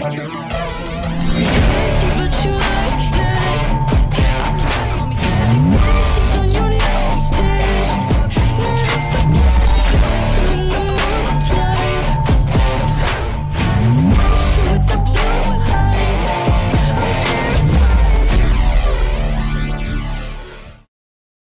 Valeu.